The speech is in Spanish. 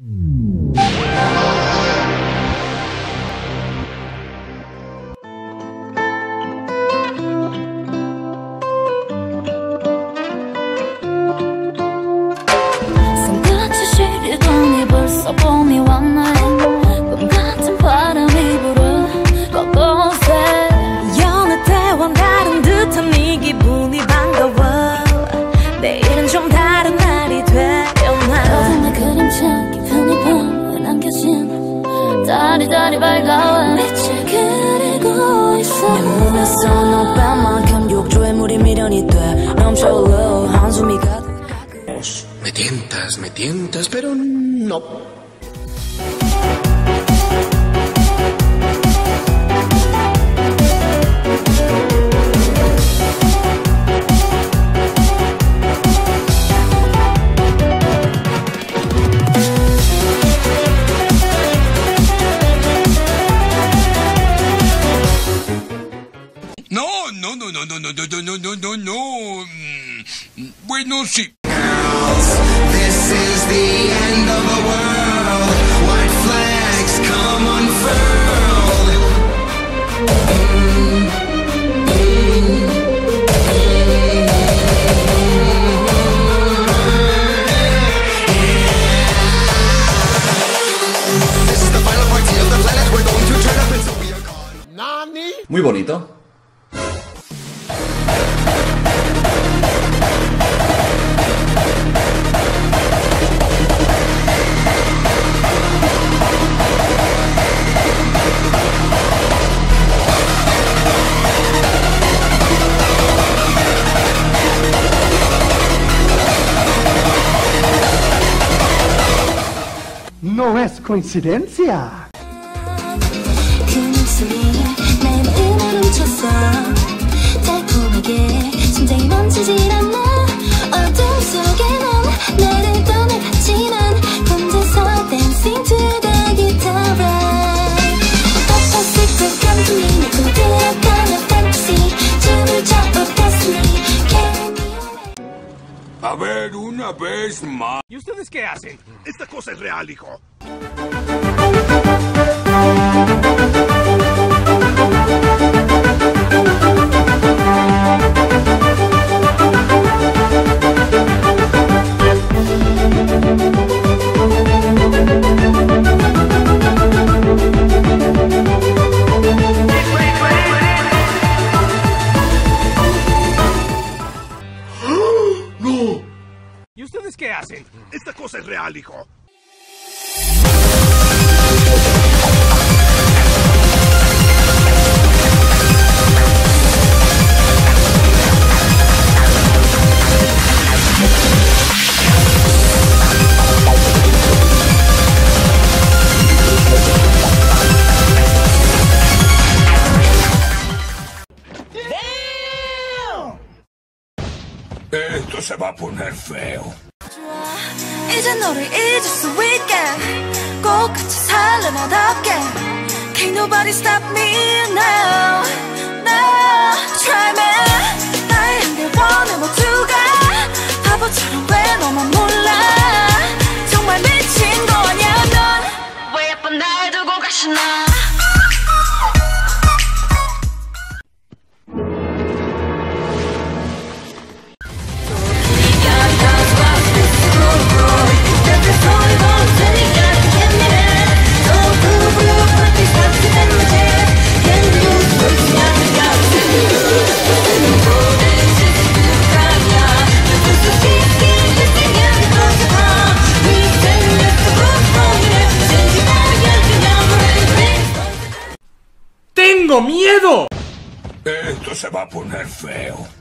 Mm. 밝아와 빛을 그리고 있어 내 눈에서 너만큼 욕조에 물이 미련이 돼 넘쳐흘러 한숨이 가득 Me tientas, me tientas, pero no. No, no, no, no, no, no, no. Mm, bueno, sí. Girls, this is the end of the world. White flags come unfurled. Mm, mm, mm, yeah. This is the final party of the planet. We're going to turn up and so we are gone. Nani? Muy bonito. Coincidencia. 그 ver, una vez más. ¿Y ustedes qué hacen? Esta cosa es real, hijo. Qué hacen? Esta cosa es real, hijo. Esto se va a poner feo. 이제 너를 잊을 수 있게. 꼭 같이 살래 너답게. Can't nobody stop me now. Now Try me. 나의 한대 원해 모두가 바보처럼 왜 너만 몰라? 정말 미친 거 아니야 넌왜 예쁜 날 두고 가시나 ¡Tengo miedo! Esto se va a poner feo.